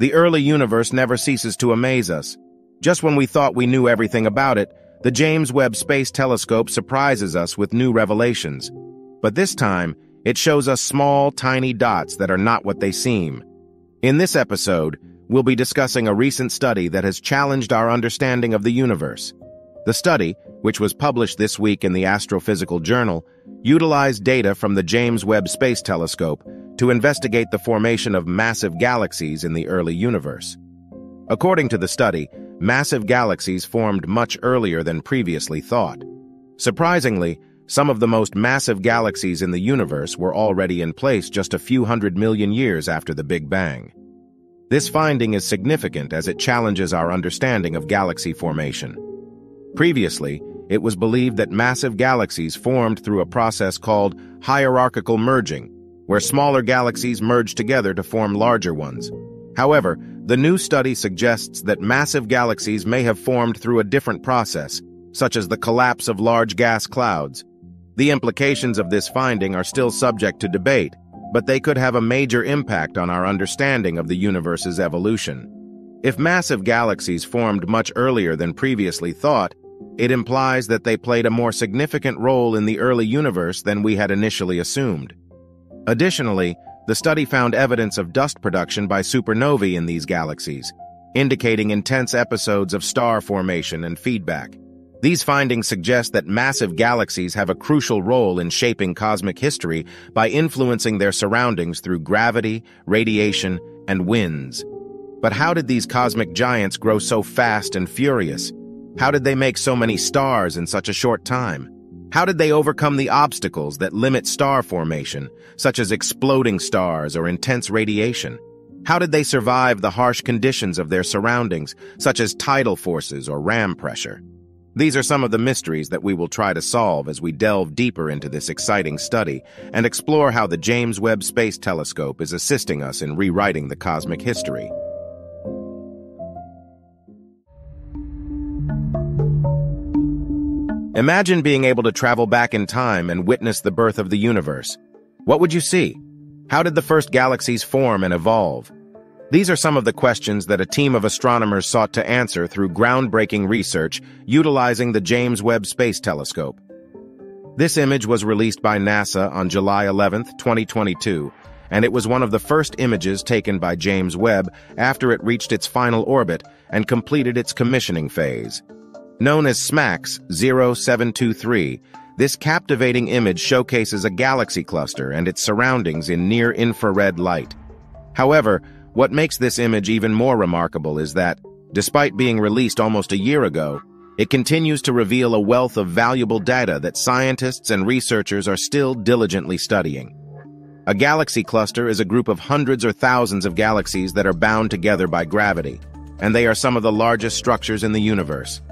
The early universe never ceases to amaze us. Just when we thought we knew everything about it, the James Webb Space Telescope surprises us with new revelations. But this time, it shows us small, tiny dots that are not what they seem. In this episode, we'll be discussing a recent study that has challenged our understanding of the universe. The study, which was published this week in the Astrophysical Journal, utilized data from the James Webb Space Telescope to investigate the formation of massive galaxies in the early universe. According to the study, massive galaxies formed much earlier than previously thought. Surprisingly, some of the most massive galaxies in the universe were already in place just a few hundred million years after the Big Bang. This finding is significant as it challenges our understanding of galaxy formation. Previously, it was believed that massive galaxies formed through a process called hierarchical merging, where smaller galaxies merge together to form larger ones. However, the new study suggests that massive galaxies may have formed through a different process, such as the collapse of large gas clouds. The implications of this finding are still subject to debate, but they could have a major impact on our understanding of the universe's evolution. If massive galaxies formed much earlier than previously thought, it implies that they played a more significant role in the early universe than we had initially assumed. Additionally, the study found evidence of dust production by supernovae in these galaxies, indicating intense episodes of star formation and feedback. These findings suggest that massive galaxies have a crucial role in shaping cosmic history by influencing their surroundings through gravity, radiation, and winds. But how did these cosmic giants grow so fast and furious? How did they make so many stars in such a short time? How did they overcome the obstacles that limit star formation, such as exploding stars or intense radiation? How did they survive the harsh conditions of their surroundings, such as tidal forces or ram pressure? These are some of the mysteries that we will try to solve as we delve deeper into this exciting study and explore how the James Webb Space Telescope is assisting us in rewriting the cosmic history. Imagine being able to travel back in time and witness the birth of the universe. What would you see? How did the first galaxies form and evolve? These are some of the questions that a team of astronomers sought to answer through groundbreaking research utilizing the James Webb Space Telescope. This image was released by NASA on July 11, 2022, and it was one of the first images taken by James Webb after it reached its final orbit and completed its commissioning phase. Known as SMACS 0723, this captivating image showcases a galaxy cluster and its surroundings in near-infrared light. However, what makes this image even more remarkable is that, despite being released almost a year ago, it continues to reveal a wealth of valuable data that scientists and researchers are still diligently studying. A galaxy cluster is a group of hundreds or thousands of galaxies that are bound together by gravity, and they are some of the largest structures in the universe.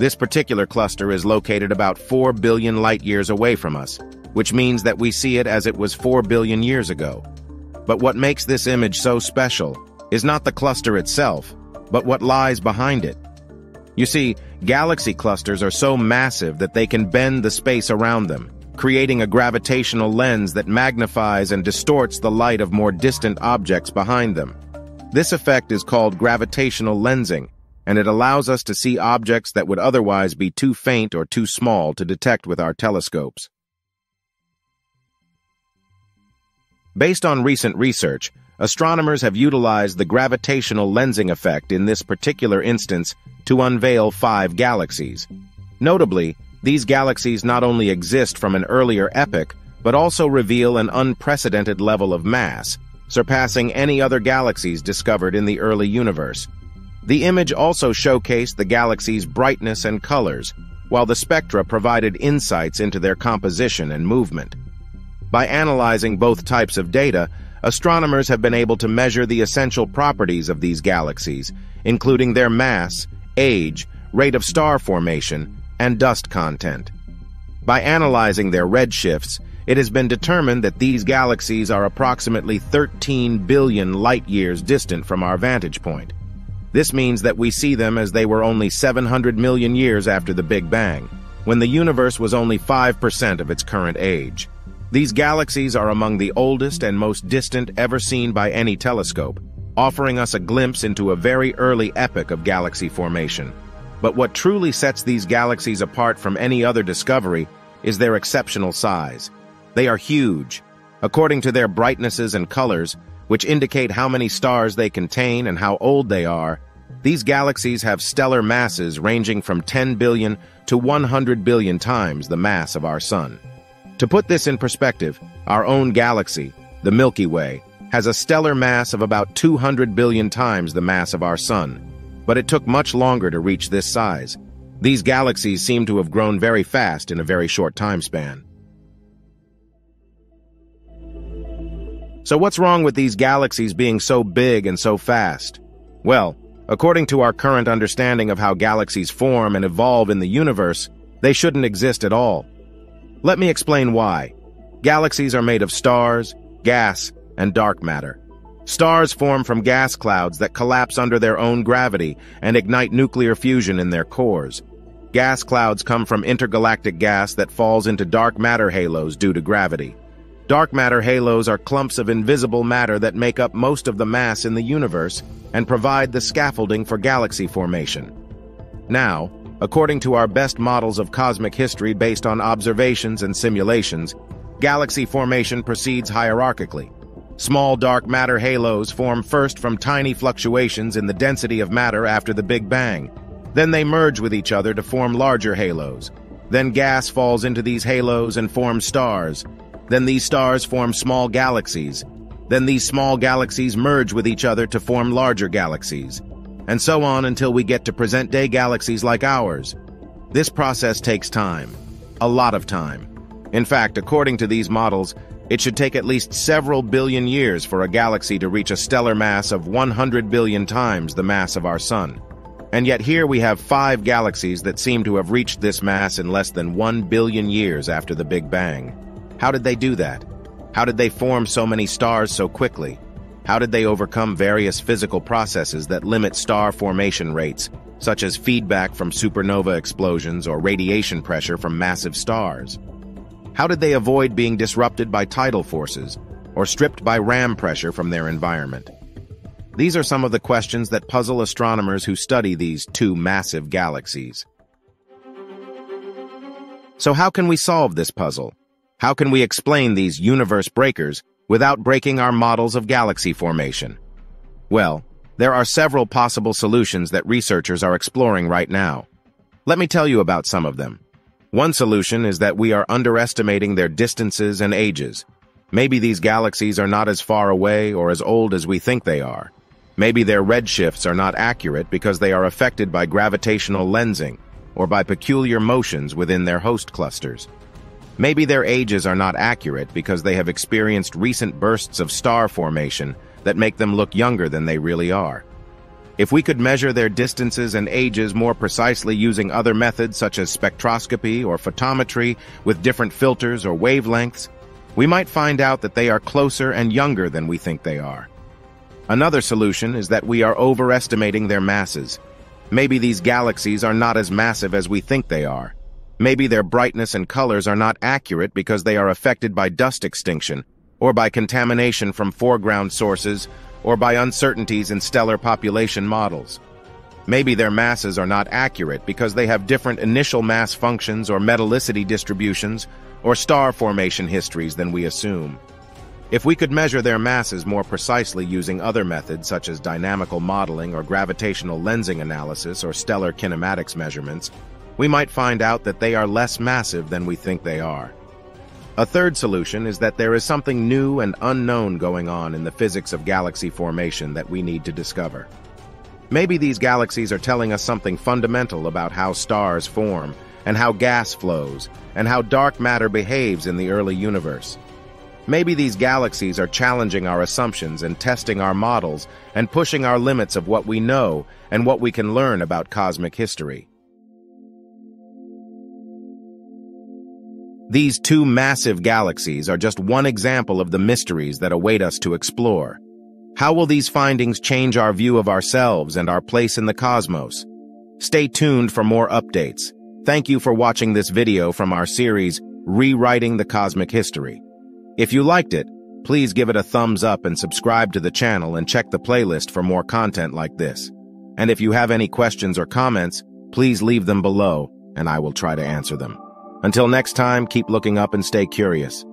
This particular cluster is located about 4 billion light-years away from us, which means that we see it as it was 4 billion years ago. But what makes this image so special is not the cluster itself, but what lies behind it. You see, galaxy clusters are so massive that they can bend the space around them, creating a gravitational lens that magnifies and distorts the light of more distant objects behind them. This effect is called gravitational lensing, and it allows us to see objects that would otherwise be too faint or too small to detect with our telescopes. Based on recent research, astronomers have utilized the gravitational lensing effect in this particular instance to unveil five galaxies. Notably, these galaxies not only exist from an earlier epoch, but also reveal an unprecedented level of mass, surpassing any other galaxies discovered in the early universe. The image also showcased the galaxy's brightness and colors, while the spectra provided insights into their composition and movement. By analyzing both types of data, astronomers have been able to measure the essential properties of these galaxies, including their mass, age, rate of star formation, and dust content. By analyzing their redshifts, it has been determined that these galaxies are approximately 13 billion light-years distant from our vantage point. This means that we see them as they were only 700 million years after the Big Bang, when the universe was only 5% of its current age. These galaxies are among the oldest and most distant ever seen by any telescope, offering us a glimpse into a very early epoch of galaxy formation. But what truly sets these galaxies apart from any other discovery is their exceptional size. They are huge. According to their brightnesses and colors, which indicate how many stars they contain and how old they are, these galaxies have stellar masses ranging from 10 billion to 100 billion times the mass of our Sun. To put this in perspective, our own galaxy, the Milky Way, has a stellar mass of about 200 billion times the mass of our Sun, but it took much longer to reach this size. These galaxies seem to have grown very fast in a very short time span. So what's wrong with these galaxies being so big and so fast? Well, according to our current understanding of how galaxies form and evolve in the universe, they shouldn't exist at all. Let me explain why. Galaxies are made of stars, gas, and dark matter. Stars form from gas clouds that collapse under their own gravity and ignite nuclear fusion in their cores. Gas clouds come from intergalactic gas that falls into dark matter halos due to gravity. Dark matter halos are clumps of invisible matter that make up most of the mass in the universe and provide the scaffolding for galaxy formation. Now, according to our best models of cosmic history based on observations and simulations, galaxy formation proceeds hierarchically. Small dark matter halos form first from tiny fluctuations in the density of matter after the Big Bang. Then they merge with each other to form larger halos. Then gas falls into these halos and forms stars. Then these stars form small galaxies. Then these small galaxies merge with each other to form larger galaxies. And so on until we get to present-day galaxies like ours. This process takes time. A lot of time. In fact, according to these models, it should take at least several billion years for a galaxy to reach a stellar mass of 100 billion times the mass of our Sun. And yet here we have five galaxies that seem to have reached this mass in less than 1 billion years after the Big Bang. How did they do that? How did they form so many stars so quickly? How did they overcome various physical processes that limit star formation rates, such as feedback from supernova explosions or radiation pressure from massive stars? How did they avoid being disrupted by tidal forces or stripped by ram pressure from their environment? These are some of the questions that puzzle astronomers who study these too massive galaxies. So how can we solve this puzzle? How can we explain these universe breakers without breaking our models of galaxy formation? Well, there are several possible solutions that researchers are exploring right now. Let me tell you about some of them. One solution is that we are underestimating their distances and ages. Maybe these galaxies are not as far away or as old as we think they are. Maybe their redshifts are not accurate because they are affected by gravitational lensing or by peculiar motions within their host clusters. Maybe their ages are not accurate because they have experienced recent bursts of star formation that make them look younger than they really are. If we could measure their distances and ages more precisely using other methods such as spectroscopy or photometry with different filters or wavelengths, we might find out that they are closer and younger than we think they are. Another solution is that we are overestimating their masses. Maybe these galaxies are not as massive as we think they are. Maybe their brightness and colors are not accurate because they are affected by dust extinction, or by contamination from foreground sources, or by uncertainties in stellar population models. Maybe their masses are not accurate because they have different initial mass functions or metallicity distributions or star formation histories than we assume. If we could measure their masses more precisely using other methods such as dynamical modeling or gravitational lensing analysis or stellar kinematics measurements, we might find out that they are less massive than we think they are. A third solution is that there is something new and unknown going on in the physics of galaxy formation that we need to discover. Maybe these galaxies are telling us something fundamental about how stars form, and how gas flows, and how dark matter behaves in the early universe. Maybe these galaxies are challenging our assumptions and testing our models and pushing our limits of what we know and what we can learn about cosmic history. These too massive galaxies are just one example of the mysteries that await us to explore. How will these findings change our view of ourselves and our place in the cosmos? Stay tuned for more updates. Thank you for watching this video from our series, Rewriting the Cosmic History. If you liked it, Please give it a thumbs up and subscribe to the channel and check the playlist for more content like this. And if you have any questions or comments, please leave them below and I will try to answer them. Until next time, keep looking up and stay curious.